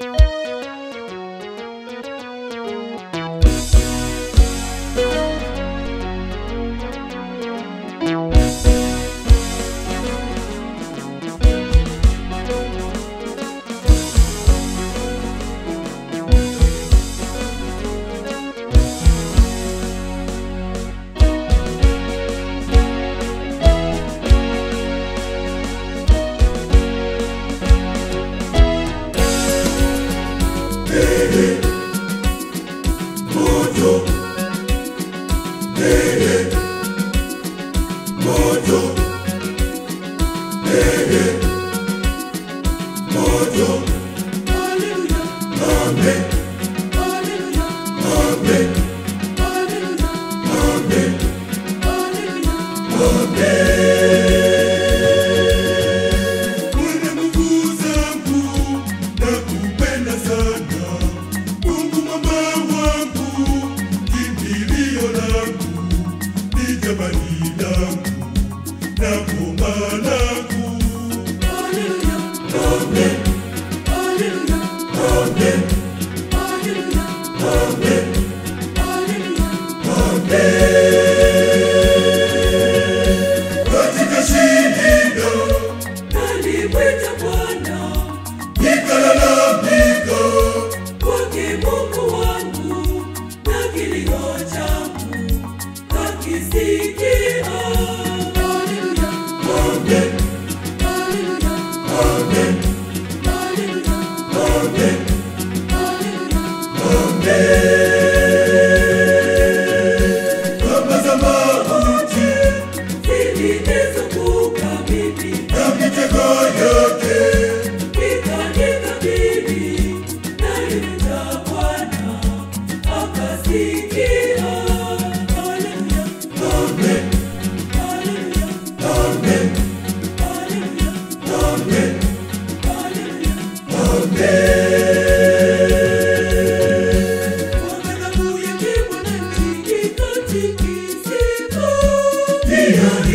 you tudo. them.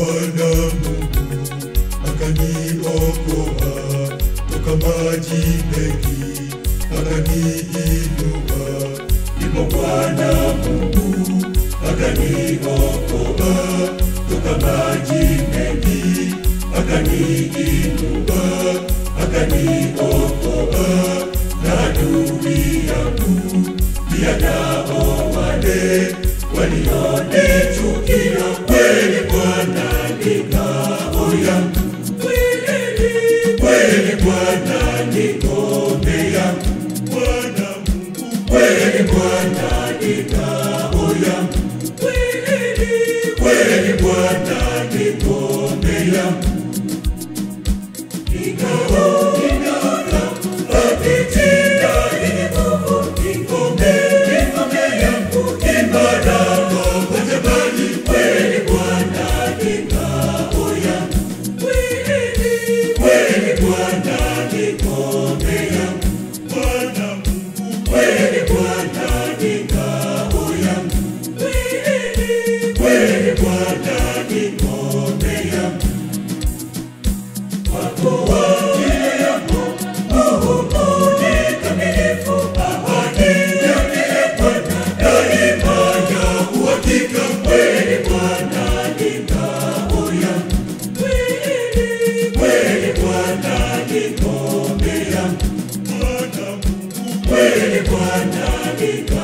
Bwana Mungu akaniokoa toka maji mengi, akaniinua. Ndipo Bwana Mungu akaniokoa toka maji mengi, akaniinua. nikaboya kweli Bwana niponea ikawa ikawa Amen.